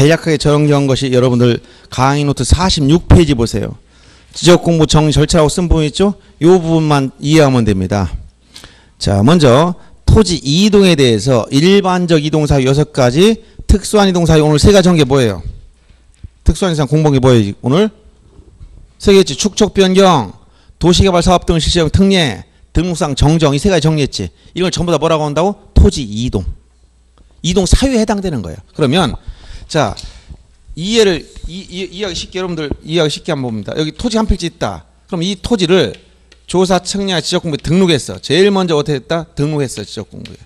간략하게 정리한 것이 여러분들 강의 노트 46페이지 보세요. 지적 공부 정리 절차라고 쓴 부분 있죠? 이 부분만 이해하면 됩니다. 자, 먼저 토지 이동에 대해서 일반적 이동 사유 여섯 가지, 특수한 이동 사유 오늘 세 가지 한 게 뭐예요? 특수한 이동 공부한 게 뭐예요? 오늘 세 개지 축척 변경, 도시개발 사업 등 실시형 특례, 등록사항 정정 이 세 가지 정리했지. 이걸 전부 다 뭐라고 한다고? 토지 이동. 이동 사유에 해당되는 거예요. 그러면 자 이해를 이, 이, 이 해하기 쉽게 여러분들 이해하기 쉽게 한번 봅니다. 여기 토지 한 필지 있다. 그럼 이 토지를 조사 청량 지적 공부에 등록했어. 제일 먼저 어떻게 했다? 등록했어 지적 공부에.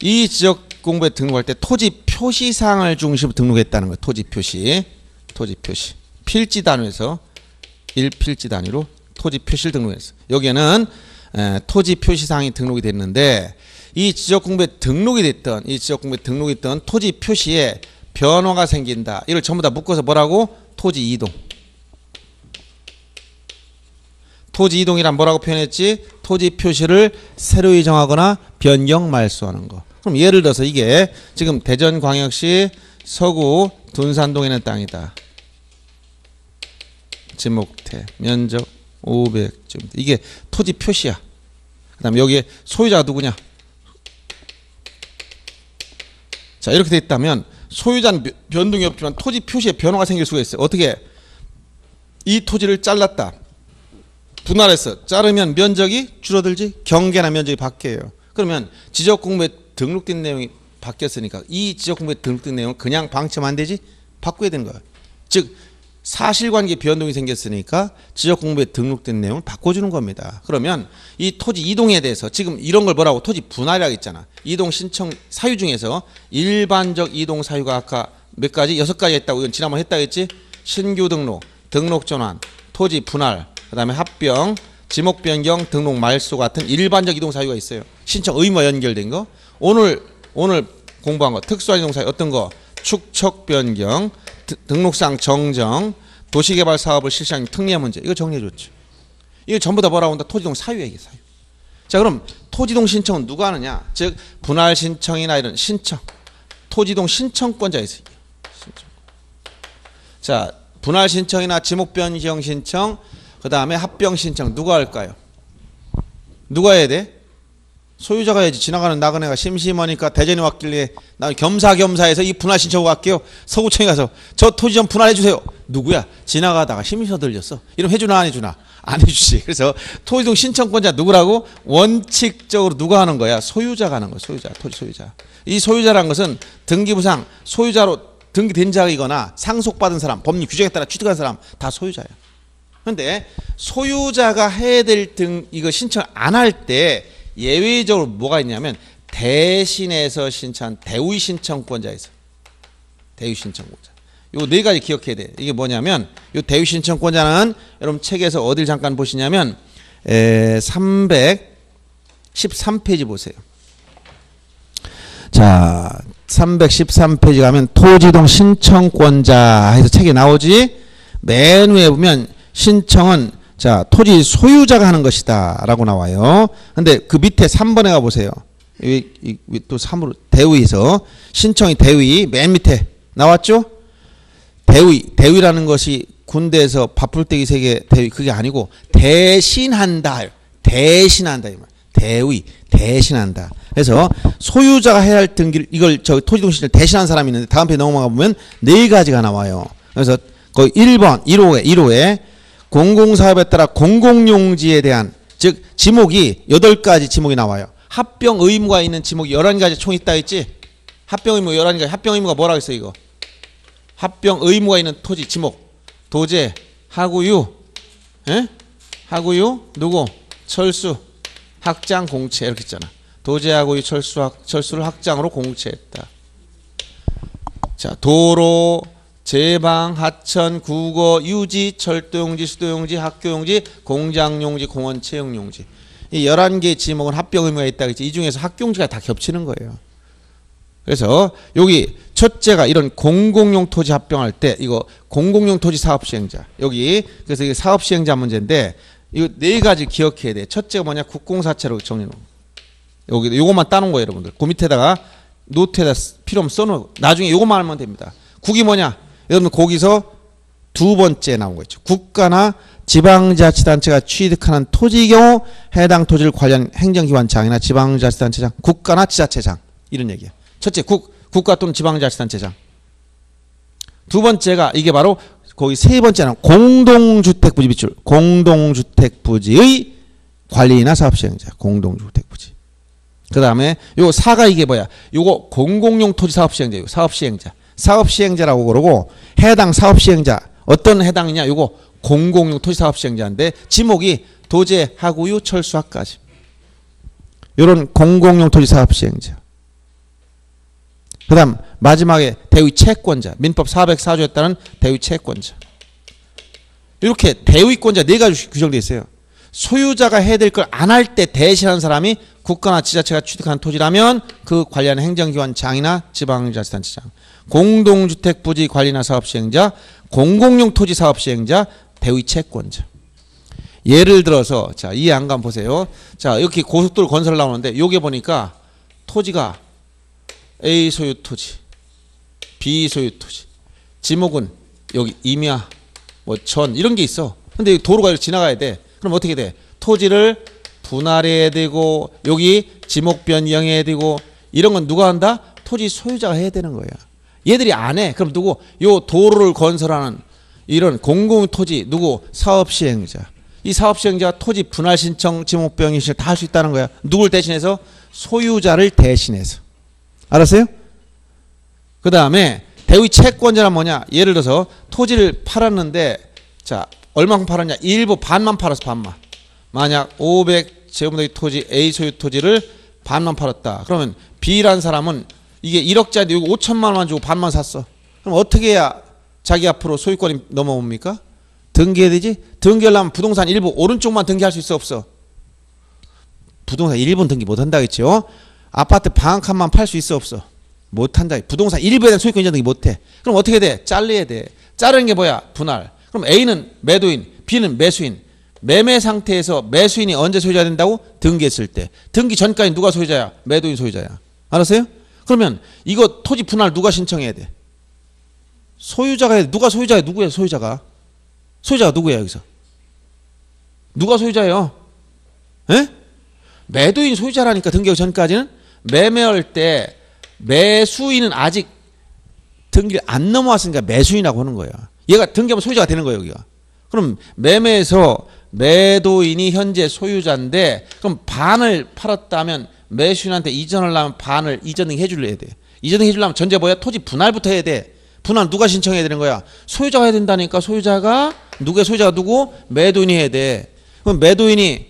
이 지적 공부에 등록할 때 토지 표시 사항을 중심으로 등록했다는 거예요. 토지 표시, 토지 표시. 필지 단위에서 1필지 단위로 토지 표시를 등록했어. 여기에는 에, 토지 표시 사항이 등록이 됐는데 이 지적 공부에 등록이 됐던 이 지적 공부에 등록이 됐던 토지 표시에 변화가 생긴다. 이걸 전부 다 묶어서 뭐라고? 토지 이동. 토지 이동이란 뭐라고 표현했지? 토지 표시를 새로이 정하거나 변경 말소하는 거. 그럼 예를 들어서 이게 지금 대전광역시 서구 둔산동에 있는 땅이다. 지목태 면적 500점. 이게 토지 표시야. 그 다음에 여기에 소유자가 누구냐? 자 이렇게 돼 있다면 소유자는 며- 변동이 없지만 토지 표시에 변화가 생길 수가 있어요. 어떻게? 이 토지를 잘랐다. 분할해서 자르면 면적이 줄어들지 경계나 면적이 바뀌어요. 그러면 지적 공부에 등록된 내용이 바뀌었으니까 이 지적 공부에 등록된 내용은 그냥 방치하면 안 되지 바꿔야 되는 거예요. 즉 사실관계 변동이 생겼으니까 지적 공부에 등록된 내용을 바꿔주는 겁니다. 그러면 이 토지 이동에 대해서 지금 이런 걸 뭐라고 토지 분할이라고 했잖아. 이동 신청 사유 중에서 일반적 이동 사유가 아까 몇 가지 여섯 가지 했다고 이건 지난번 했다 했지. 신규 등록, 등록 전환, 토지 분할, 그다음에 합병, 지목 변경, 등록 말소 같은 일반적 이동 사유가 있어요. 신청 의무와 연결된 거. 오늘 오늘 공부한 거 특수한 이동 사유 어떤 거? 축척 변경, 드- 등록상 정정, 도시개발 사업을 실시하는 특례 문제. 이거 정리해 줬죠. 이거 전부 다 뭐라고 한다? 토지동 사유 얘기 사유. 자, 그럼 토지동 신청은 누가 하느냐? 즉 분할 신청이나 이런 신청. 토지동 신청권자 있어요. 신청. 자, 분할 신청이나 지목 변경 신청, 그 다음에 합병 신청 누가 할까요? 누가 해야 돼? 소유자가 해야지. 지나가는 나그네가 심심하니까 대전에 왔길래 나 겸사겸사해서 이 분할 신청하고 갈게요. 서구청에 가서 저 토지 좀 분할해 주세요. 누구야? 지나가다가 심의서 들렸어. 이러면 해주나 안 해주나? 안 해주지. 그래서 토지동 신청권자 누구라고? 원칙적으로 누가 하는 거야? 소유자가 하는 거야. 소유자. 토지 소유자. 이 소유자라는 것은 등기부상 소유자로 등기된 자이거나 상속받은 사람, 법률 규정에 따라 취득한 사람 다 소유자야. 근데 소유자가 해야 될 등 이거 신청 안 할 때 예외적으로 뭐가 있냐면 대신해서 신청 대위 신청권자 있어. 대위 신청권자. 요 네 가지 기억해야 돼. 이게 뭐냐면 요 대위 신청권자는 여러분 책에서 어딜 잠깐 보시냐면 에 313페이지 보세요. 자, 313페이지 가면 토지동 신청권자 해서 책에 나오지. 맨 위에 보면 신청은 자, 토지 소유자가 하는 것이다 라고 나와요. 근데 그 밑에 3번에 가 보세요. 이, 이, 이, 또 3으로 대위에서 신청이 대위 맨 밑에 나왔죠? 대위 대위라는 것이 군대에서 밥풀떼기 세계 대위 그게 아니고 대신한다. 대신한다. 대위 대신한다. 그래서 소유자가 해야 할 등기를 이걸 저 토지동 신청 대신한 사람이 있는데 다음 페이지 넘어가 보면 네 가지가 나와요. 그래서 거기 1번 1호에 1호에 공공사업에 따라 공공용지에 대한 즉 지목이 8가지 지목이 나와요. 합병 의무가 있는 지목이 11가지 총 있다 했지? 합병 의무 11가지. 합병 의무가 뭐라고 했어 이거? 합병 의무가 있는 토지 지목. 도제, 하구유, 예? 하구유, 누구? 철수, 학장, 공채 이렇게 있잖아. 도제하구유, 철수, 학, 철수를 학장으로 공채했다. 자, 도로, 제방, 하천, 국어, 유지, 철도용지, 수도용지, 학교용지, 공장용지, 공원 채용용지. 이 11개 지목은 합병 의무가 있다 그랬지. 이 중에서 학교용지가 다 겹치는 거예요. 그래서 여기 첫째가 이런 공공용 토지 합병할 때 이거 공공용 토지 사업 시행자. 여기 그래서 이게 사업 시행자 문제인데 이거 네 가지 기억해야 돼. 첫째가 뭐냐? 국공사채로 놓은. 여기 요것만 따놓은 거예요, 여러분들. 그 밑에다가 노트에다 쓰- 필요 없으면 써놓고 나중에 요것만 하면 됩니다. 국이 뭐냐? 여러분 거기서 두 번째 나온 거 있죠. 국가나 지방자치단체가 취득하는 토지의 경우 해당 토지를 관련 행정기관장이나 지방자치단체장, 국가나 지자체장 이런 얘기야. 첫째 국 국가 또는 지방자치단체장. 두 번째가 이게 바로 거기 세 번째는 공동주택 부지 비출 공동주택 부지의 관리나 사업 시행자 공동주택 부지. 그 다음에 요 사가 이게 뭐야? 요거 공공용 토지 사업 시행자, 요 사업 시행자, 사업 시행자라고 그러고 해당 사업 시행자 어떤 해당이냐? 요거 공공용 토지 사업 시행자인데 지목이 도제, 하구유, 철수학까지. 요런 공공용 토지 사업 시행자. 그 다음 마지막에 대의 채권자 민법 404조에 따른 대의 채권자 이렇게 대의권자 네 가지 규정되어 있어요. 소유자가 해야 될 걸 안 할 때 대신하는 사람이 국가나 지자체가 취득한 토지라면 그 관련 행정기관 장이나 지방자치단체장 공동주택 부지 관리나 사업 시행자 공공용 토지 사업 시행자 대의 채권자 예를 들어서 자이 안감 보세요. 자 이렇게 고속도로 건설 나오는데 요게 보니까 토지가 A 소유 토지, B 소유 토지. 지목은 여기 임야, 뭐 전 이런 게 있어. 근데 도로가 이렇게 지나가야 돼. 그럼 어떻게 돼? 토지를 분할해야 되고 여기 지목 변경해야 되고 이런 건 누가 한다? 토지 소유자가 해야 되는 거야. 얘들이 안 해. 그럼 누구? 요 도로를 건설하는 이런 공공 토지 누구? 사업 시행자. 이 사업 시행자가 토지 분할 신청, 지목 변경 신청 다할 수 있다는 거야. 누굴 대신해서? 소유자를 대신해서. 알았어요? 그 다음에 대의 채권자는 뭐냐? 예를 들어서 토지를 팔았는데 자 얼마큼 팔았냐? 일부 반만 팔았어 반만. 만약 500 제곱미터 토지 A 소유 토지를 반만 팔았다. 그러면 B라는 사람은 이게 1억짜리 이거 5천만 원만 주고 반만 샀어. 그럼 어떻게 해야 자기 앞으로 소유권이 넘어옵니까? 등기해야 되지? 등기하려면 부동산 일부 오른쪽만 등기할 수 있어 없어? 부동산 일부 등기 못 한다겠죠? 아파트 방한 칸만 팔 수 있어 없어? 못 한다. 부동산 일부에 대한 소유권 인정 등기 못 해. 그럼 어떻게 돼? 잘라야 돼. 자르는 게 뭐야? 분할. 그럼 A는 매도인, B는 매수인. 매매 상태에서 매수인이 언제 소유자 된다고? 등기했을 때. 등기 전까지 누가 소유자야? 매도인 소유자야. 알았어요? 그러면 이거 토지 분할 누가 신청해야 돼? 소유자가 해야 돼. 누가 소유자야? 누구야 소유자가? 소유자가 누구야 여기서? 누가 소유자예요? 에? 매도인 소유자라니까 등기하기 전까지는 매매할 때 매수인은 아직 등기를 안 넘어왔으니까 매수인이라고 하는 거야. 얘가 등기하면 소유자가 되는 거예요, 여기가. 그럼 매매에서 매도인이 현재 소유자인데 그럼 반을 팔았다면 매수인한테 이전하려면 반을 이전등 해줄래야 돼. 이전등 해주려면 전제 뭐야? 토지 분할부터 해야 돼. 분할 누가 신청해야 되는 거야? 소유자가 해야 된다니까 소유자가 누구의 소유자가 누구? 매도인이 해야 돼. 그럼 매도인이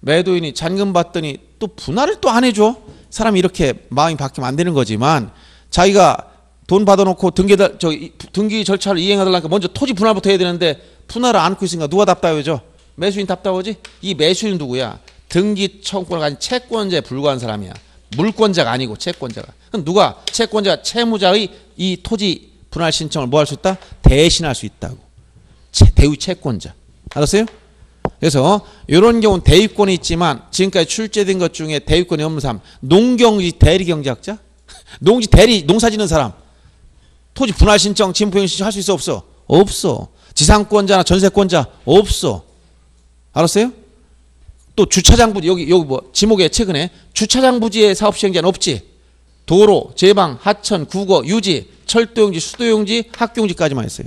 매도인이 잔금 받더니 또 분할을 또 안 해줘. 사람이 이렇게 마음이 바뀌면 안 되는 거지만 자기가 돈 받아놓고 등기 저 등기 절차를 이행하려니까 먼저 토지 분할부터 해야 되는데 분할을 안고 있으니까 누가 답답해져? 매수인 답답하지? 이 매수인 누구야? 등기 청구권을 가진 채권자에 불과한 사람이야. 물권자가 아니고 채권자가. 그럼 누가 채권자 채무자의 이 토지 분할 신청을 뭐 할 수 있다? 대신할 수 있다고. 채, 대의 채권자. 알았어요? 그래서 이런 경우는 대위권이 있지만 지금까지 출제된 것 중에 대위권이 없는 사람 농경지 대리경제학자 농지 대리 농사 짓는 사람 토지 분할 신청 진포형 신청 할 수 있어 없어 없어 지상권자나 전세권자 없어 알았어요? 또 주차장 부지 여기 여기 뭐 지목에 최근에 주차장 부지의 사업 시행자는 없지 도로 제방 하천 국어 유지 철도용지 수도용지 학교용지까지만 했어요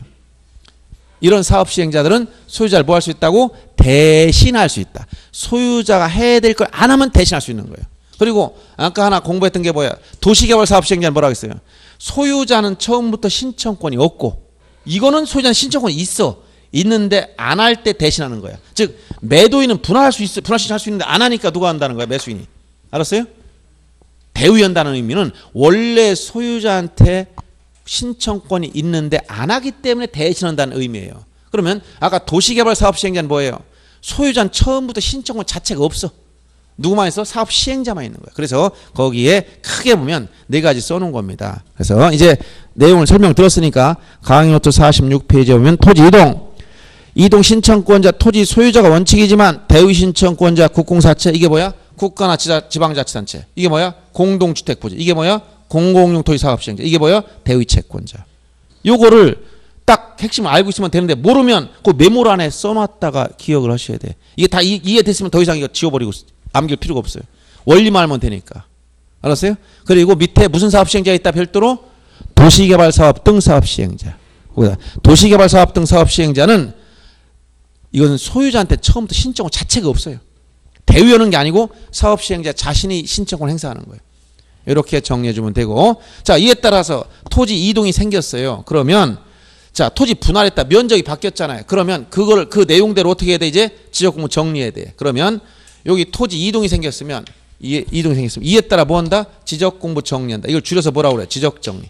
이런 사업 시행자들은 소유자를 뭐 할 수 있다고? 대신할 수 있다. 소유자가 해야 될 걸 안 하면 대신할 수 있는 거예요. 그리고 아까 하나 공부했던 게 뭐야? 도시개발 사업 시행자는 뭐라고 했어요? 소유자는 처음부터 신청권이 없고 이거는 소유자는 신청권이 있어. 있는데 안 할 때 대신하는 거야. 즉 매도인은 분할할 수 있어. 분할 신청할 수 있는데 안 하니까 누가 한다는 거야? 매수인이. 알았어요? 대위한다는 의미는 원래 소유자한테 신청권이 있는데 안 하기 때문에 대신한다는 의미예요. 그러면 아까 도시개발 사업 시행자는 뭐예요? 소유자는 처음부터 신청권 자체가 없어. 누구만 있어? 사업 시행자만 있는 거야. 그래서 거기에 크게 보면 네 가지 써놓은 겁니다. 그래서 이제 내용을 설명 들었으니까 강의 노트 46페이지에 보면 토지 이동 이동 신청권자 토지 소유자가 원칙이지만 대위 신청권자 국공사채 이게 뭐야? 국가나 지방자치단체. 이게 뭐야? 공동주택 부지. 이게 뭐야? 공공용 토지 사업 시행자. 이게 뭐야? 대의 채권자. 요거를 딱 핵심 알고 있으면 되는데 모르면 그 메모를 안에 써놨다가 기억을 하셔야 돼. 이게 다 이, 이해됐으면 더 이상 이거 지워버리고 남길 필요가 없어요. 원리만 알면 되니까. 알았어요? 그리고 밑에 무슨 사업 시행자 있다 별도로 도시개발 사업 등 사업 시행자. 거기다 도시개발 사업 등 사업 시행자는 이건 소유자한테 처음부터 신청을 자체가 없어요. 대위하는 게 아니고 사업 시행자 자신이 신청을 행사하는 거예요. 이렇게 정리해 주면 되고 자 이에 따라서 토지 이동이 생겼어요. 그러면 자 토지 분할했다 면적이 바뀌었잖아요. 그러면 그걸 그 내용대로 어떻게 해야 돼 이제 지적공부 정리해야 돼. 그러면 여기 토지 이동이 생겼으면 이 이동이 생겼으면 이에 따라 뭐 한다? 지적공부 정리한다. 이걸 줄여서 뭐라고 그래? 지적 정리.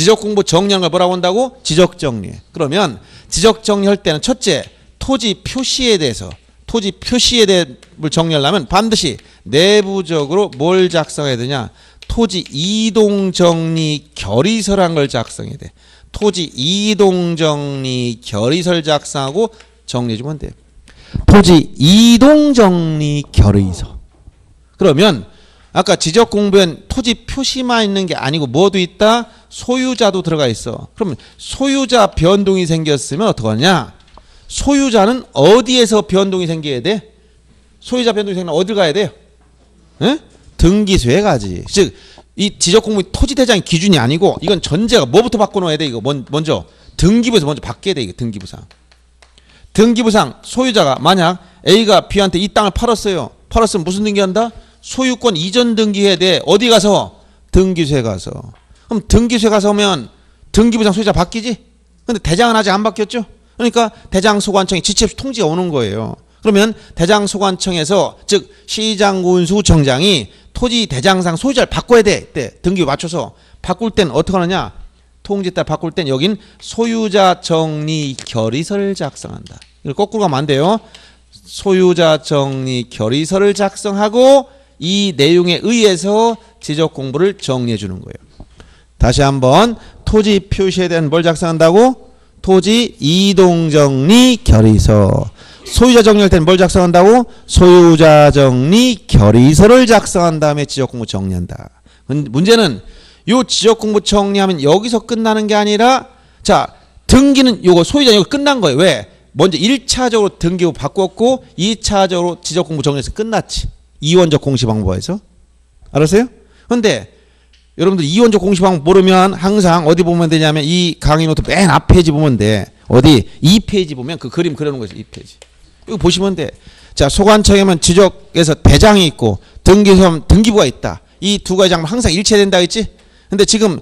지적 공부 정리하는 걸 뭐라고 한다고? 지적 정리. 그러면 지적 정리할 때는 첫째 토지 표시에 대해서 토지 표시에 대해 정리하려면 반드시 내부적으로 뭘 작성해야 되냐? 토지 이동 정리 결의서란 걸 작성해야 돼. 토지 이동 정리 결의서를 작성하고 정리해 주면 돼. 토지 이동 정리 결의서. 그러면 아까 지적 공부엔 토지 표시만 있는 게 아니고 뭐도 있다? 소유자도 들어가 있어. 그러면 소유자 변동이 생겼으면 어떡하냐? 소유자는 어디에서 변동이 생겨야 돼? 소유자 변동이 생기면 어딜 가야 돼요? 에? 등기소에 가지. 즉, 이 지적공무 토지 대장이 기준이 아니고 이건 전제가 뭐부터 바꿔놓아야 돼? 이거 먼- 먼저 등기부에서 먼저 바뀌어야 돼. 이게 등기부상. 등기부상 소유자가 만약 A가 B한테 이 땅을 팔았어요. 팔았으면 무슨 등기한다? 소유권 이전 등기해야 돼. 어디 가서? 등기소에 가서. 그럼 등기소에 가서 오면 등기부상 소유자 바뀌지? 근데 대장은 아직 안 바뀌었죠? 그러니까 대장 소관청에 지체 없이 통지가 오는 거예요. 그러면 대장 소관청에서 즉 시장 군수청장이 토지 대장상 소유자를 바꿔야 돼. 때 등기 맞춰서 바꿀 땐 어떻게 하느냐? 통지 따라 바꿀 땐 여긴 소유자 정리 결의서를 작성한다. 이걸 거꾸로 가면 안 돼요. 소유자 정리 결의서를 작성하고 이 내용에 의해서 지적 공부를 정리해 주는 거예요. 다시 한번 토지 표시에 대한 뭘 작성한다고? 토지 이동 정리 결의서. 소유자 정리할 때는 뭘 작성한다고? 소유자 정리 결의서를 작성한 다음에 지적 공부 정리한다. 문제는 요 지적 공부 정리하면 여기서 끝나는 게 아니라 자, 등기는 요거 소유자 이거 끝난 거예요. 왜? 먼저 1차적으로 등기부 바꿨고 2차적으로 지적 공부 정리해서 끝났지. 이원적 공시 방법에서. 알았어요? 근데 여러분들 이원적 공시 방법 모르면 항상 어디 보면 되냐면 이 강의 노트 맨 앞 페이지 보면 돼. 어디 2페이지 보면 그 그림 그려놓은 거죠. 2페이지. 이거 보시면 돼. 자, 소관청에만 지적에서 대장이 있고 등기소하면 등기부가 있다. 이 두 가지 장부는 항상 일치된다 했지? 근데 지금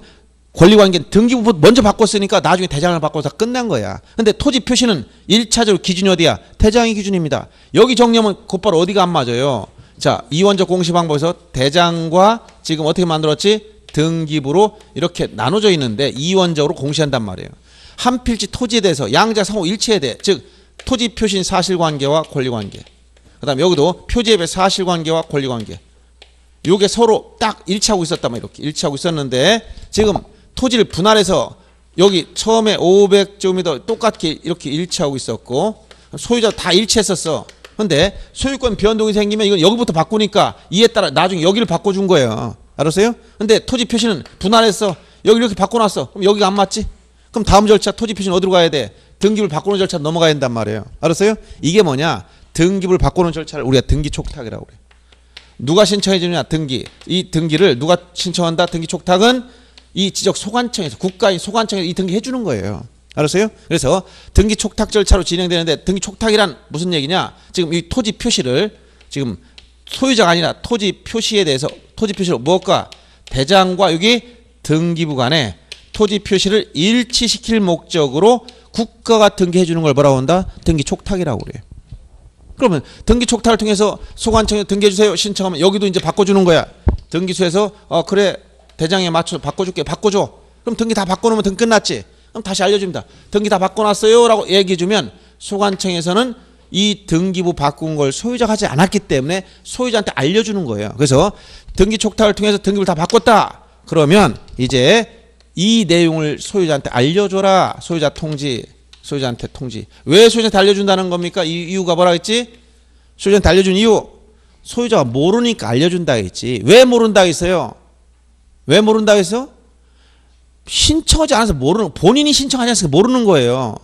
권리관계 등기부 먼저 바꿨으니까 나중에 대장을 바꿔서 끝난 거야. 근데 토지 표시는 1차적으로 기준이 어디야? 대장이 기준입니다. 여기 정리하면 곧바로 어디가 안 맞아요? 자, 이원적 공시 방법에서 대장과 지금 어떻게 만들었지? 등기부로 이렇게 나눠져 있는데 이원적으로 공시한단 말이에요. 한 필지 토지에 대해서 양자 상호 일치해야 돼. 즉 토지 표시인 사실관계와 권리관계. 그 다음에 여기도 표지앱의 사실관계와 권리관계. 요게 서로 딱 일치하고 있었단 말이에요. 이렇게 일치하고 있었는데 지금 토지를 분할해서 여기 처음에 500제곱미터 똑같게 이렇게 일치하고 있었고 소유자 다 일치했었어. 근데 소유권 변동이 생기면 이건 여기부터 바꾸니까 이에 따라 나중에 여기를 바꿔준 거예요. 알았어요? 근데 토지 표시는 분할했어. 여기 이렇게 바꿔놨어. 그럼 여기가 안 맞지? 그럼 다음 절차 토지 표시는 어디로 가야 돼? 등기부를 바꾸는 절차 넘어가야 된단 말이에요. 알았어요? 이게 뭐냐? 등기부를 바꾸는 절차를 우리가 등기 촉탁이라고 그래. 누가 신청해 주느냐? 등기. 이 등기를 누가 신청한다? 등기 촉탁은 이 지적 소관청에서 국가의 소관청에서 이 등기 해 주는 거예요. 알았어요? 그래서 등기 촉탁 절차로 진행되는데 등기 촉탁이란 무슨 얘기냐? 지금 이 토지 표시를 지금 소유자가 아니라 토지 표시에 대해서 토지 표시를 무엇과 대장과 여기 등기부 간에 토지 표시를 일치시킬 목적으로 국가가 등기해 주는 걸 뭐라고 한다? 등기 촉탁이라고 그래요. 그러면 등기 촉탁을 통해서 소관청에 등기해 주세요 신청하면 여기도 이제 바꿔 주는 거야. 등기소에서 어 그래 대장에 맞춰서 바꿔 줄게 바꿔 줘. 그럼 등기 다 바꿔 놓으면 등 끝났지. 그럼 다시 알려 줍니다. 등기 다 바꿔 놨어요라고 얘기해 주면 소관청에서는 이 등기부 바꾼 걸 소유자가 하지 않았기 때문에 소유자한테 알려주는 거예요. 그래서 등기 촉탁을 통해서 등기부를 다 바꿨다. 그러면 이제 이 내용을 소유자한테 알려줘라. 소유자 통지, 소유자한테 통지. 왜 소유자한테 알려준다는 겁니까? 이 이유가 뭐라 했지? 소유자한테 알려준 이유 소유자가 모르니까 알려준다 했지. 왜 모른다 했어요? 왜 모른다 했어? 신청하지 않아서 모르는 본인이 신청하지 않아서 모르는 거예요.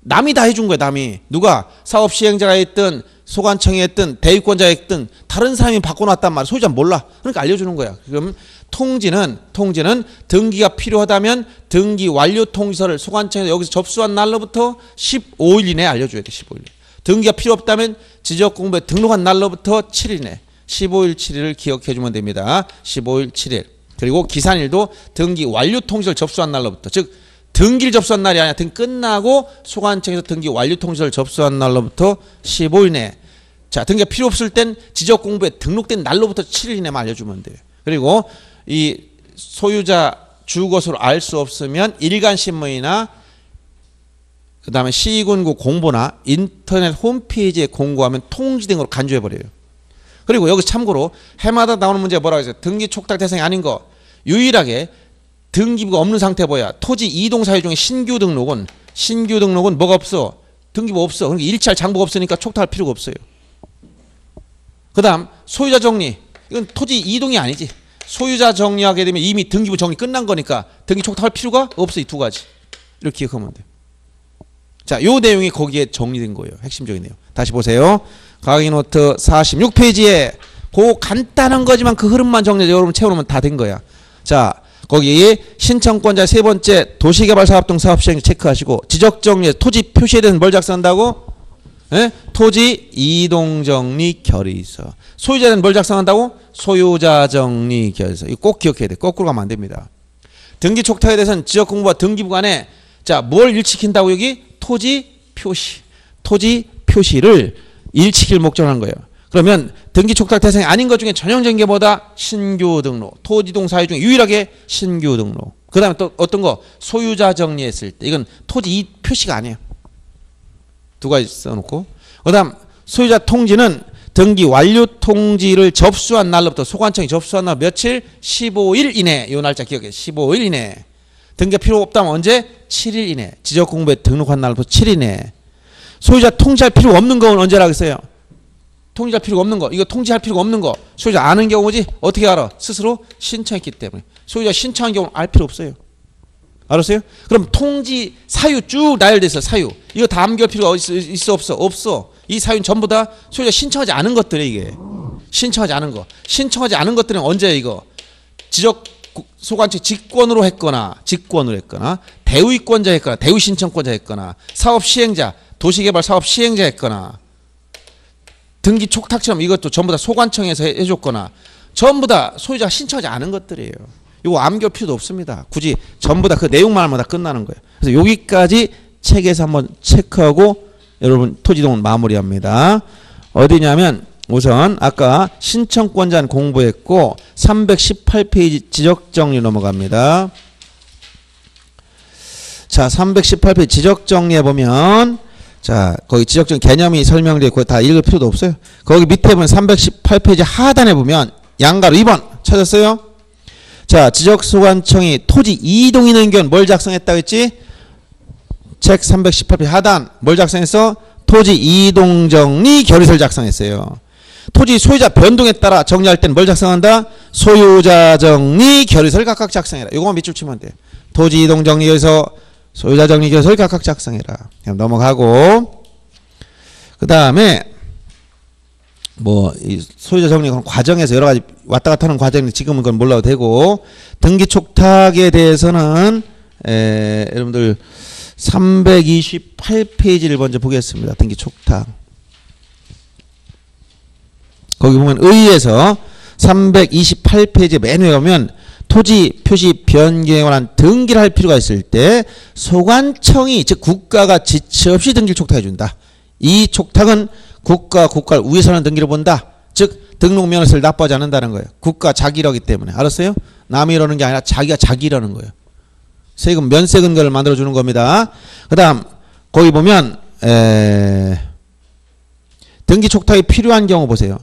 남이 다 해준 거예요. 남이 누가 사업 시행자가 했든 소관청이 했든 대유권자가 했든 다른 사람이 바꿔놨단 말이야. 소유자 몰라. 그러니까 알려주는 거야. 그럼 통지는 통지는 등기가 필요하다면 등기 완료 통지서를 소관청에서 여기서 접수한 날로부터 15일 이내에 알려줘야 돼. 15일. 등기가 필요 없다면 지적 공부에 등록한 날로부터 7일 이내 15일 7일을 기억해 주면 됩니다. 15일 7일. 그리고 기산일도 등기 완료 통지를 접수한 날로부터 즉 등기를 접수한 날이 아니라 등 끝나고 소관청에서 등기 완료 통지를 접수한 날로부터 15일 내. 자, 등기가 필요 없을 땐 지적 공부에 등록된 날로부터 7일 이내만 알려주면 돼요. 그리고 이 소유자 주것으로 알 수 없으면 일간 신문이나 그다음에 시군구 공보나 인터넷 홈페이지에 공고하면 통지 등으로 간주해 버려요. 그리고 여기 참고로 해마다 나오는 문제 뭐라고 했어요? 등기 촉탁 대상이 아닌 거 유일하게 등기부가 없는 상태 뭐야? 토지 이동 사유 중에 신규 등록은 신규 등록은 뭐가 없어? 등기부 없어. 그러니까 일치할 장부가 없으니까 촉탁할 필요가 없어요. 그 다음 소유자 정리 이건 토지 이동이 아니지. 소유자 정리하게 되면 이미 등기부 정리 끝난 거니까 등기 촉탁할 필요가 없어 이 두 가지. 이렇게 기억하면 돼. 자, 요 내용이 거기에 정리된 거예요. 핵심적인 내용. 다시 보세요. 강의 노트 46페이지에 그 간단한 거지만 그 흐름만 정리해서 여러분 채워놓으면 다 된 거야. 자, 거기 신청권자 세 번째 도시개발사업 등 사업 시행 체크하시고 지적 정리 토지 표시에 대해서 뭘 작성한다고? 예? 토지 이동 정리 결의서. 소유자는 뭘 작성한다고? 소유자 정리 결의서. 이거 꼭 기억해야 돼. 거꾸로 가면 안 됩니다. 등기 촉탁에 대해서는 지역 공부와 등기부 간에 자, 뭘 일치킨다고 여기? 토지 표시. 토지 표시를 일치킬 목적으로 하는 거예요. 그러면 등기 촉탁 대상이 아닌 것 중에 전형적인 게 뭐다? 신규 등록. 토지동 사유 중에 유일하게 신규 등록. 그 다음에 또 어떤 거? 소유자 정리했을 때. 이건 토지 이 표시가 아니에요. 두 가지 써놓고. 그 다음 소유자 통지는 등기 완료 통지를 접수한 날로부터 소관청이 접수한 날 며칠? 15일 이내. 요 날짜 기억해. 15일 이내. 등기가 필요 없다면 언제? 7일 이내. 지적 공부에 등록한 날부터 7일 이내. 소유자 통지할 필요 없는 건 언제라고 했어요? 통지할 필요가 없는 거. 이거 통지할 필요가 없는 거. 소유자 아는 경우지? 어떻게 알아? 스스로 신청했기 때문에. 소유자 신청한 경우는 알 필요 없어요. 알았어요? 그럼 통지 사유 쭉 나열돼서 사유. 이거 다 암기할 필요가 있어, 있어 없어? 없어. 이 사유는 전부 다 소유자 신청하지 않은 것들이 이게. 신청하지 않은 거. 신청하지 않은 것들은 언제 이거? 지적 소관청 직권으로 했거나 직권으로 했거나 대위권자 했거나 대위 신청권자 했거나 사업 시행자 도시개발 사업 시행자 했거나 등기 촉탁처럼 이것도 전부 다 소관청에서 해- 해줬거나 전부 다 소유자가 신청하지 않은 것들이에요. 이거 암기할 필요도 없습니다. 굳이 전부 다 그 내용만 알면 다 끝나는 거예요. 그래서 여기까지 책에서 한번 체크하고 여러분 토지동은 마무리합니다. 어디냐면 우선 아까 신청권자는 공부했고 318페이지 지적정리 넘어갑니다. 자 318페이지 지적정리에 보면 자, 거기 지적적 개념이 설명되어 있고 다 읽을 필요도 없어요. 거기 밑에 보면 318페이지 하단에 보면 양가로 2번 찾았어요? 자, 지적소관청이 토지 이동 인원견 뭘 작성했다고 했지? 책 318페이지 하단 뭘 작성했어? 토지 이동 정리 결의서를 작성했어요. 토지 소유자 변동에 따라 정리할 때는 뭘 작성한다? 소유자 정리 결의서를 각각 작성해라. 이거만 밑줄 치면 돼. 토지 이동 정리 결의서 소유자 정리 결의서를 각각 작성해라. 그냥 넘어가고 그 다음에 뭐이 소유자 정리 과정에서 여러 가지 왔다 갔다 하는 과정인데 지금은 그건 몰라도 되고 등기 촉탁에 대해서는 에, 여러분들 328페이지를 먼저 보겠습니다. 등기 촉탁. 거기 보면 의에서 328페이지 맨 위에 보면 토지 표시 변경에 관한 등기를 할 필요가 있을 때 소관청이 즉 국가가 지체 없이 등기를 촉탁해 준다. 이 촉탁은 국가 국가를 위해서는 등기를 본다. 즉 등록 면허세를 납부하지 않는다는 거예요. 국가 자기라기 때문에 알았어요? 남이 이러는 게 아니라 자기가 자기라는 거예요. 세금 면세 근거를 만들어 주는 겁니다. 그다음 거기 보면 에, 등기 촉탁이 필요한 경우 보세요.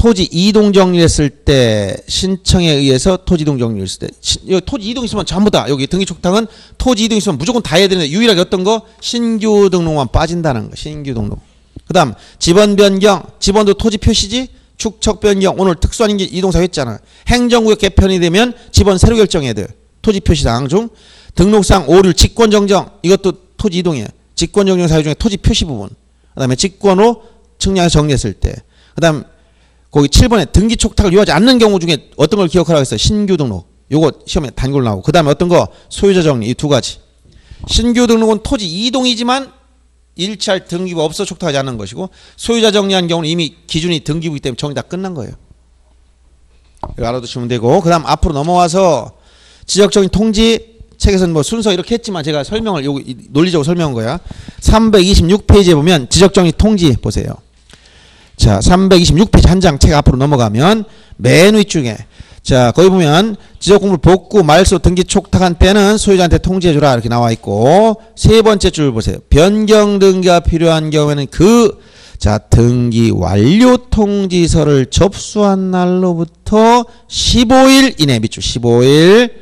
토지 이동 정리했을 때 신청에 의해서 토지 이동 정리했을 때 시- 토지 이동 있으면 전부 다 여기 등기 촉탁은 토지 이동 있으면 무조건 다 해야 되는데 유일하게 어떤 거 신규 등록만 빠진다는 거 신규 등록 그다음 지번 변경, 지번도 토지 표시지. 축척 변경 오늘 특수한 이동사 했잖아. 행정구역 개편이 되면 지번 새로 결정해야 돼. 토지 표시 사항 중 등록상 오류 직권 정정 이것도 토지 이동이에요. 직권 정정 사유 중에 토지 표시 부분. 그다음에 직권으로 측량해서 정리했을 때. 그다음 거기 7번에 등기 촉탁을 요하지 않는 경우 중에 어떤 걸 기억하라고 했어요. 신규 등록. 요거 시험에 단골 나오고. 그 다음에 어떤 거 소유자 정리 이 두 가지. 신규 등록은 토지 이동이지만 일찰 등기부 없어 촉탁하지 않는 것이고 소유자 정리한 경우는 이미 기준이 등기부이기 때문에 정리 다 끝난 거예요. 알아두시면 되고 그 다음 앞으로 넘어와서 지적적인 통지 책에서는 뭐 순서 이렇게 했지만 제가 설명을 요 논리적으로 설명한 거야. 326페이지에 보면 지적정리 통지 보세요. 자, 326페이지 한 장 책 앞으로 넘어가면 맨 위쪽에. 자, 거기 보면 지적공물 복구 말소 등기 촉탁한 때는 소유자한테 통지해 주라 이렇게 나와 있고 세 번째 줄 보세요. 변경 등기가 필요한 경우에는 그 자, 등기 완료 통지서를 접수한 날로부터 15일 이내 밑줄 15일.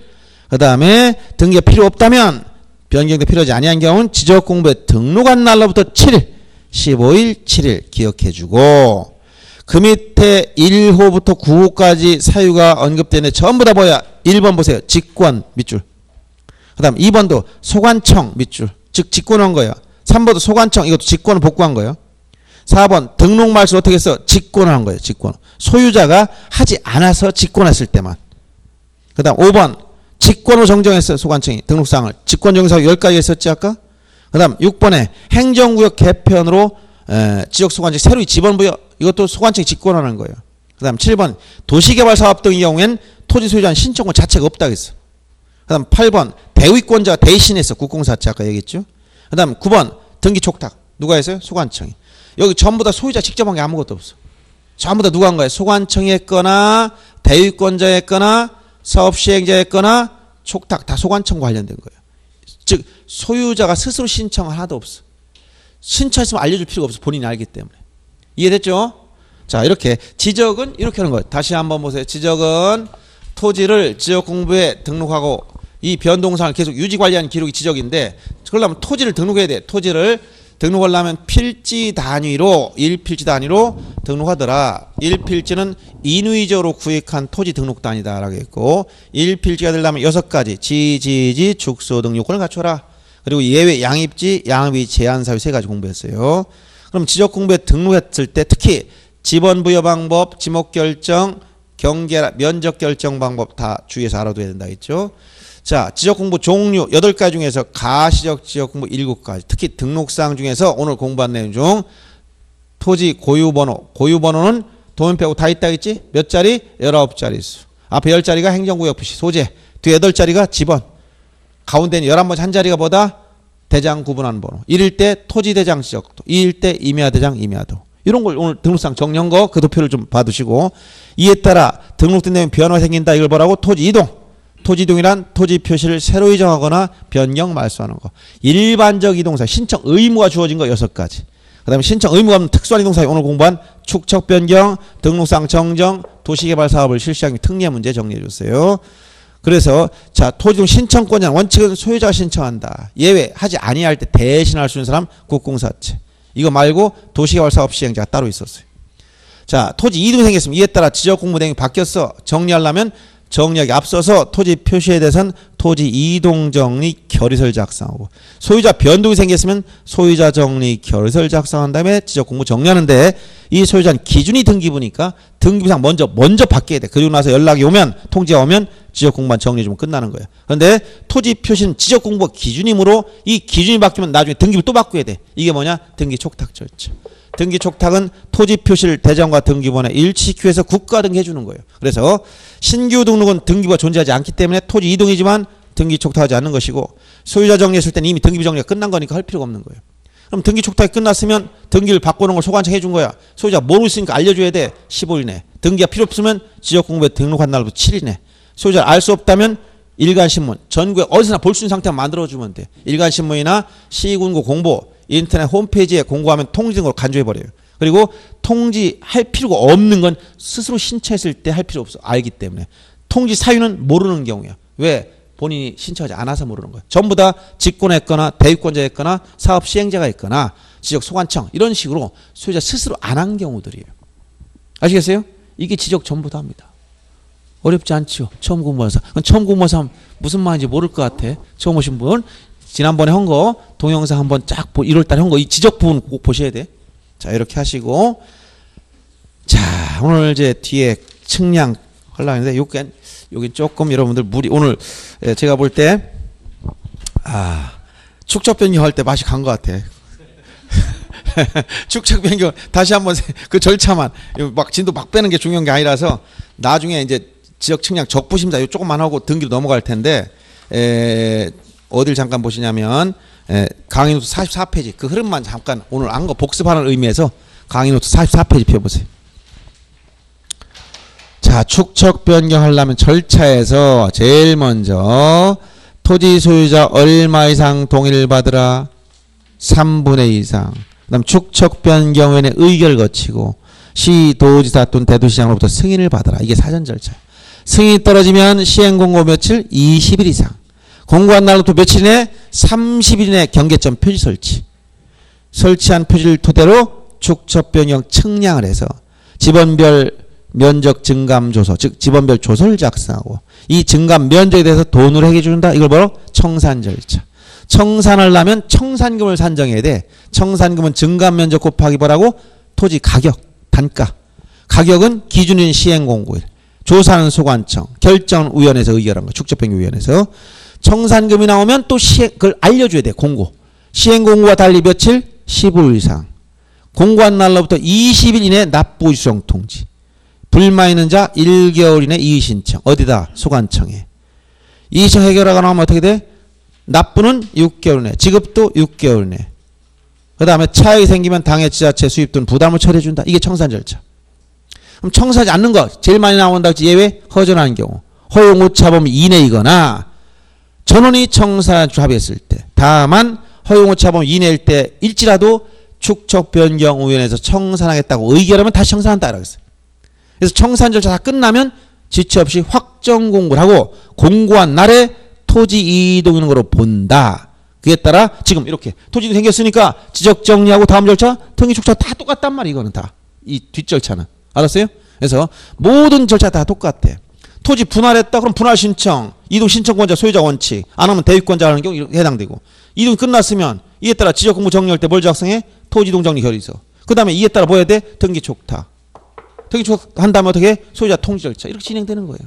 그 다음에 등기가 필요 없다면 변경도 필요하지 아니한 경우는 지적공부에 등록한 날로부터 7일 15일 7일 기억해 주고 그 밑에 1호부터 9호까지 사유가 언급되는 전부 다 뭐야? 1번 보세요. 직권 밑줄. 그 다음 2번도 소관청 밑줄. 즉 직권한 거예요. 3번도 소관청 이것도 직권을 복구한 거예요. 4번 등록 말소 어떻게 해서 직권을 한 거예요. 직권. 소유자가 하지 않아서 직권했을 때만. 그 다음 5번 직권으로 정정했어요. 소관청이 등록사항을. 직권 정사항 10가지 했었지 아까? 그 다음 6번에 행정구역 개편으로 에, 지역 소관청 새로이 지번 부여 이것도 소관청이 직권하는 거예요. 그 다음 7번 도시개발 사업 등의 경우엔 토지 소유자는 신청권 자체가 없다 그랬어. 그 다음 8번 대위권자가 대신해서 국공사채 아까 얘기했죠. 그 다음 9번 등기 촉탁 누가 했어요? 소관청이. 여기 전부 다 소유자 직접 한 게 아무것도 없어. 전부 다 누가 한 거예요? 소관청이 했거나 대위권자 했거나 사업시행자 했거나 촉탁 다 소관청 관련된 거예요. 즉 소유자가 스스로 신청 하나도 없어. 신청했으면 알려줄 필요가 없어. 본인이 알기 때문에. 이해됐죠? 자 이렇게 지적은 이렇게 하는 거예요. 다시 한번 보세요. 지적은 토지를 지역공부에 등록하고 이 변동상을 계속 유지관리하는 기록이 지적인데 그러려면 토지를 등록해야 돼. 토지를 등록하려면 필지 단위로 1필지 단위로 등록하더라. 1필지는 인위적으로 구획한 토지 등록 단위다라고 했고 1필지가 되려면 6가지 지지지 축소 등 요건을 갖춰라. 그리고 예외 양입지 양입이 제한 사유 세 가지 공부했어요. 그럼 지적 공부에 등록했을 때 특히 지번 부여 방법, 지목 결정, 경계 면적 결정 방법 다 주의해서 알아둬야 된다 했죠. 자, 지적 공부 종류 8가지 중에서 가시적 지적 공부 7가지. 특히 등록사항 중에서 오늘 공부한 내용 중 토지 고유 번호, 고유 번호는 도면 빼고 다 있다 했지? 몇 자리? 19자리 수. 앞에 10자리가 행정구역 표시 소재, 뒤에 8자리가 지번. 가운데는 11번째 한 자리가 뭐다? 대장 구분하는 번호. 1일 때 토지 대장 지역도, 2일 때 임야 대장 임야도. 이런 걸 오늘 등록상 정리한 거그 도표를 좀 봐두시고 이에 따라 등록된 내용 변화 생긴다 이걸 뭐라고 토지 이동. 토지 이동이란 토지 표시를 새로 이정하거나 변경 말소하는 거. 일반적 이동사 신청 의무가 주어진 거 여섯 가지. 그다음에 신청 의무가 없는 특수한 이동사에 오늘 공부한 축척 변경, 등록상 정정, 도시개발 사업을 실시하기 특례 문제 정리해 줬어요. 그래서 자 토지동 신청권자 원칙은 소유자가 신청한다. 예외 하지 아니할 때 대신할 수 있는 사람 국공사채. 이거 말고 도시개발 사업 시행자가 따로 있었어요. 자 토지 이동이 생겼으면 이에 따라 지적 공부 내용이 바뀌었어. 정리하려면 정리하기 앞서서 토지 표시에 대해서는 토지 이동 정리 결의서를 작성하고 소유자 변동이 생겼으면 소유자 정리 결의서를 작성한 다음에 지적 공부 정리하는데 이 소유자는 기준이 등기부니까 등기부상 먼저 먼저 바뀌어야 돼. 그리고 나서 연락이 오면 통지가 오면 지적 공부만 정리해 주면 끝나는 거예요. 그런데 토지 표시는 지적 공부가 기준이므로 이 기준이 바뀌면 나중에 등기부 또 바꿔야 돼. 이게 뭐냐? 등기 촉탁 절차. 등기 촉탁은 토지 표시를 대장과 등기부원에 일치시켜서 국가 등기해 주는 거예요. 그래서 신규 등록은 등기부가 존재하지 않기 때문에 토지 이동이지만 등기 촉탁하지 않는 것이고 소유자 정리했을 때는 이미 등기부 정리가 끝난 거니까 할 필요가 없는 거예요. 그럼 등기 촉탁이 끝났으면 등기를 바꾸는 걸 소관청 해준 거야. 소유자 모르고 있으니까 알려줘야 돼. 15일 내. 등기가 필요 없으면 지역공부에 등록한 날부터 7일 내. 소유자를 알수 없다면 일간신문 전국에 어디서나 볼 수 있는 상태만 만들어주면 돼. 일간신문이나 시군구 공보 인터넷 홈페이지에 공고하면 통지 등으로 간주해버려요. 그리고 통지할 필요가 없는 건 스스로 신청했을 때 할 필요 없어. 알기 때문에. 통지 사유는 모르는 경우야. 왜? 본인이 신청하지 않아서 모르는 거야. 전부 다 직권했거나 대유권자였거나 사업 시행자가 있거나 지적 소관청 이런 식으로 소유자 스스로 안 한 경우들이에요. 아시겠어요? 이게 지적 전부 다입니다. 어렵지 않죠. 처음 공부해서. 처음 공부해서 무슨 말인지 모를 것 같아. 처음 오신 분 지난번에 한 거 동영상 한번 쫙 보, 1월 달에 한 거 이 지적 부분 꼭 보셔야 돼. 자 이렇게 하시고 자 오늘 이제 뒤에 측량 하려고 했는데 요게 여기 조금 여러분들 무리 오늘 예, 제가 볼 때 아, 축적 변경할 때 맛이 간 것 같아. 축적 변경 다시 한번 그 절차만 막 진도 막 빼는 게 중요한 게 아니라서 나중에 이제 지적 측량 적부심사 요 조금만 하고 등기로 넘어갈 텐데 에, 어딜 잠깐 보시냐면 에, 강의 노트 44페이지 그 흐름만 잠깐 오늘 한 거 복습하는 의미에서 강의 노트 44페이지 펴보세요. 자, 축척 변경하려면 절차에서 제일 먼저 토지 소유자 얼마 이상 동의를 받으라? 3분의 2 이상. 그 다음 축척 변경위원회 의결 거치고 시 도지사 또는 대도시장으로부터 승인을 받아라. 이게 사전 절차 승인이 떨어지면 시행 공고 며칠? 20일 이상 공고한 날로부터 며칠 이내? 30일 이내 경계점 표지 설치. 설치한 표지를 토대로 축척 변경 측량을 해서 지번별 면적 증감 조서 즉 지번별 조서를 작성하고 이 증감 면적에 대해서 돈으로 해결해 준다. 이걸 뭐로 청산 절차. 청산하려면 청산금을 산정해야 돼. 청산금은 증감 면적 곱하기 뭐라고? 토지 가격 단가. 가격은 기준인 시행 공고일. 조사는 소관청 결정 위원회에서 의결한 거 축적변경 위원회에서 청산금이 나오면 또 시행 그걸 알려줘야 돼 공고 시행 공고와 달리 며칠 15일 이상 공고한 날로부터 20일 이내 납부 유성 통지 불만 있는 자 1개월 이내 이의 신청. 어디다? 소관청에. 이의청 해결하고 나오면 어떻게 돼? 납부는 6개월 내, 지급도 6개월 내. 그 다음에 차익이 생기면 당해 지자체 수입 등 부담을 처리해 준다. 이게 청산 절차. 그럼 청산하지 않는 거 제일 많이 나온다. 예외 허전한 경우. 허용 오차범 이내이거나 전원이 청산 합의했을 때 다만 허용 오차범 이내일 때 일지라도 축척 변경 위원회에서 청산하겠다고 의결하면 다시 청산한다라고 했어요. 그래서 청산 절차 다 끝나면 지체 없이 확정 공고를 하고 공고한 날에 토지 이동하는 거로 본다. 그에 따라 지금 이렇게 토지도 생겼으니까 지적 정리하고 다음 절차 등기 축차 다 똑같단 말이야 이거는 다. 이 뒷절차는. 알았어요? 그래서 모든 절차 다 똑같아. 토지 분할했다 그럼 분할 신청, 이동 신청권자 소유자 원칙, 안 하면 대위권자 하는 경우 해당되고 이동 끝났으면 이에 따라 지적 공부 정리할 때 뭘 작성해? 토지 이동 정리 결의서. 그 다음에 이에 따라 뭐 해야 돼? 등기 촉탁. 등기 촉탁 한 다음에 어떻게? 소유자 통지 절차 이렇게 진행되는 거예요.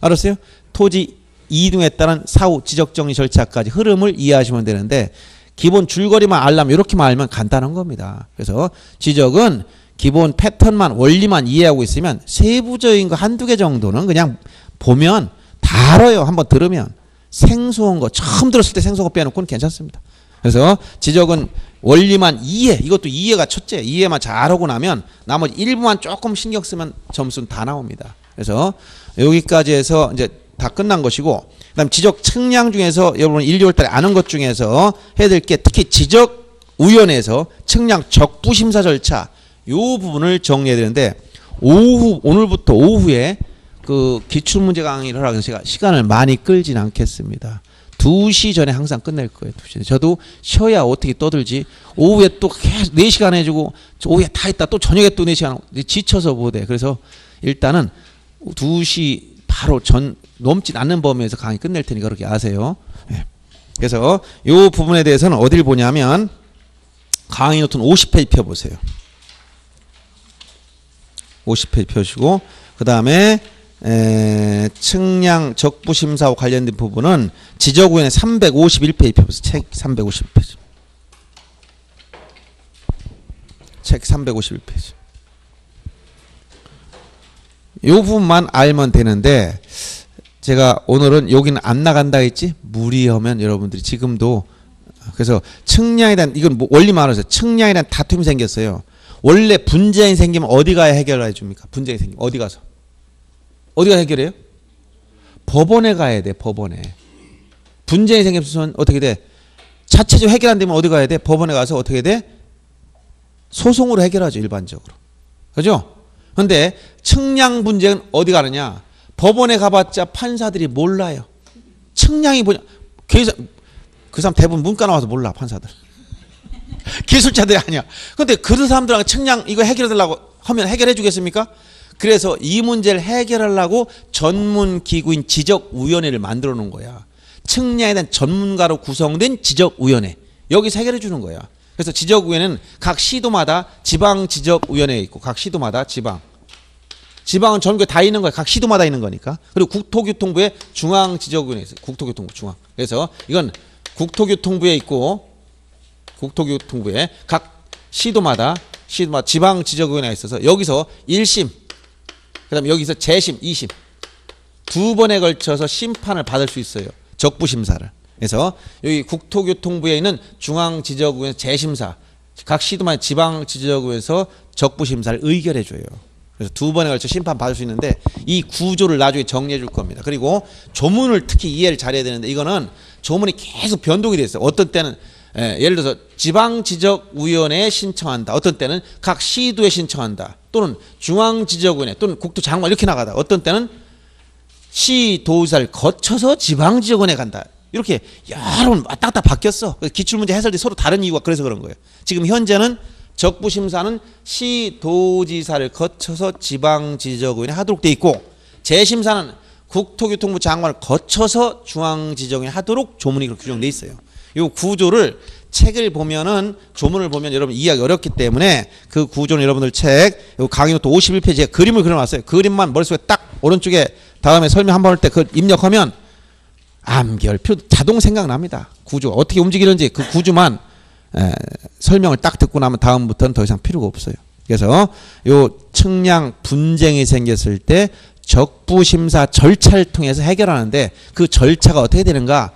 알았어요? 토지 이동에 따른 사후 지적 정리 절차까지 흐름을 이해하시면 되는데 기본 줄거리만 알려면 이렇게만 알면 간단한 겁니다. 그래서 지적은 기본 패턴만 원리만 이해하고 있으면 세부적인 거 한두 개 정도는 그냥 보면 다 알아요. 한번 들으면 생소한 거 처음 들었을 때 생소한 거 빼놓고는 괜찮습니다. 그래서 지적은 원리만 이해 이것도 이해가 첫째 이해만 잘하고 나면 나머지 일부만 조금 신경 쓰면 점수는 다 나옵니다. 그래서 여기까지 해서 이제 다 끝난 것이고 그다음 지적 측량 중에서 여러분 1, 2월 달에 아는 것 중에서 해야 될 게 특히 지적 위원회에서 측량 적부 심사 절차 요 부분을 정리해야 되는데 오후 오늘부터 오후에 그 기출 문제 강의를 해서 제가 시간을 많이 끌진 않겠습니다. 2시 전에 항상 끝낼 거예요. 2시. 저도 쉬어야 어떻게 떠들지. 오후에 또 계속 4시간 해주고 오후에 다 했다. 또 저녁에 또 4시간 지쳐서 못해. 그래서 일단은 2시 바로 전 넘지 않는 범위에서 강의 끝낼 테니까 그렇게 아세요. 네. 그래서 이 부분에 대해서는 어딜 보냐면 강의 노트는 50페이지 펴보세요. 50페이지 펴시고 그 다음에 측량 적부 심사와 관련된 부분은 지적위원회 351페이지 펴보세요. 책 351페이지. 책 351페이지. 요 부분만 알면 되는데 제가 오늘은 여기는 안 나간다 했지 무리하면 여러분들이 지금도 그래서 측량에 대한 이건 뭐 원리 말해서 측량에 대한 다툼이 생겼어요. 원래 분쟁이 생기면 어디 가야 해결해 줍니까? 분쟁이 생기면 어디 가서? 어디가 해결해요? 법원에 가야 돼. 법원에. 분쟁이 생기면 어떻게 돼? 자체적으로 해결 안 되면 어디 가야 돼? 법원에 가서 어떻게 돼? 소송으로 해결하죠. 일반적으로. 그죠? 근데 측량 분쟁은 어디 가느냐? 법원에 가봤자 판사들이 몰라요. 측량이 뭐냐? 계산 그 사람 대부분 문과 나와서 몰라 판사들. 기술자들이 아니야. 근데 그 사람들하고 측량 이거 해결해 달라고 하면 해결해 주겠습니까? 그래서 이 문제를 해결하려고 전문 기구인 지적위원회를 만들어 놓은 거야. 측량에 대한 전문가로 구성된 지적위원회. 여기서 해결해 주는 거야. 그래서 지적위원회는 각 시도마다 지방 지적위원회 있고 각 시도마다 지방. 지방은 전국에 다 있는 거야. 각 시도마다 있는 거니까. 그리고 국토교통부에 중앙 지적위원회 있어요. 국토교통부 중앙. 그래서 이건 국토교통부에 있고 국토교통부에 각 시도마다 시도마다 지방 지적위원회가 있어서 여기서 1심 그다음에 여기서 재심, 2심 두 번에 걸쳐서 심판을 받을 수 있어요. 적부 심사를. 그래서 여기 국토교통부에 있는 중앙 지적위원회 재심사 각 시도마다 지방 지적위에서 적부 심사를 의결해 줘요. 그래서 두 번에 걸쳐 심판 받을 수 있는데 이 구조를 나중에 정리해 줄 겁니다. 그리고 조문을 특히 이해를 잘해야 되는데 이거는 조문이 계속 변동이 돼 있어요. 어떤 때는 예, 예를 들어서 지방지적위원회에 신청한다. 어떤 때는 각 시도에 신청한다. 또는 중앙지적위원회 또는 국토장관 이렇게 나가다. 어떤 때는 시도지사를 거쳐서 지방지적원에 간다. 이렇게 여러 번 왔다 갔다 바뀌었어. 기출문제 해설이 서로 다른 이유가 그래서 그런 거예요. 지금 현재는 적부심사는 시도지사를 거쳐서 지방지적원에 하도록 돼 있고 재심사는 국토교통부 장관을 거쳐서 중앙지적원에 하도록 조문이 그렇게 규정돼 있어요. 이 구조를 책을 보면은 조문을 보면 여러분 이해하기 어렵기 때문에 그 구조는 여러분들 책 강의 노트 51페이지에 그림을 그려놨어요. 그림만 머릿속에 딱 오른쪽에 다음에 설명 한 번 할 때 그 입력하면 필요 자동 생각납니다. 구조 어떻게 움직이는지 그 구조만 에, 설명을 딱 듣고 나면 다음부터는 더 이상 필요가 없어요. 그래서 요 측량 분쟁이 생겼을 때 적부 심사 절차를 통해서 해결하는데 그 절차가 어떻게 되는가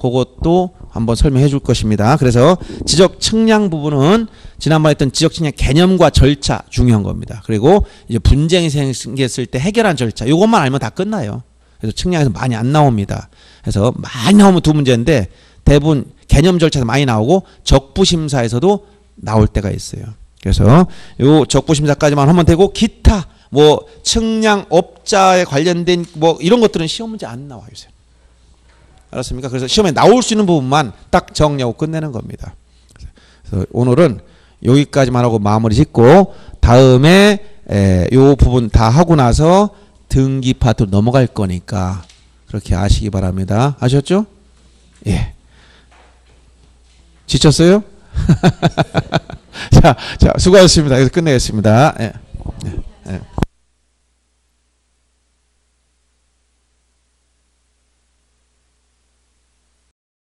그것도 한번 설명해 줄 것입니다. 그래서 지적 측량 부분은 지난번에 했던 지적 측량 개념과 절차 중요한 겁니다. 그리고 이제 분쟁이 생겼을 때 해결한 절차 이것만 알면 다 끝나요. 그래서 측량에서 많이 안 나옵니다. 그래서 많이 나오면 두 문제인데 대부분 개념 절차에서 많이 나오고 적부 심사에서도 나올 때가 있어요. 그래서 요 적부 심사까지만 하면 되고 기타 뭐 측량 업자에 관련된 뭐 이런 것들은 시험 문제 안 나와요. 알았습니까? 그래서 시험에 나올 수 있는 부분만 딱 정리하고 끝내는 겁니다. 그래서 오늘은 여기까지만 하고 마무리 짓고 다음에 에, 요 부분 다 하고 나서 등기 파트로 넘어갈 거니까 그렇게 아시기 바랍니다. 아셨죠? 예. 지쳤어요? 자, 자, 수고하셨습니다. 여기서 끝내겠습니다. 예.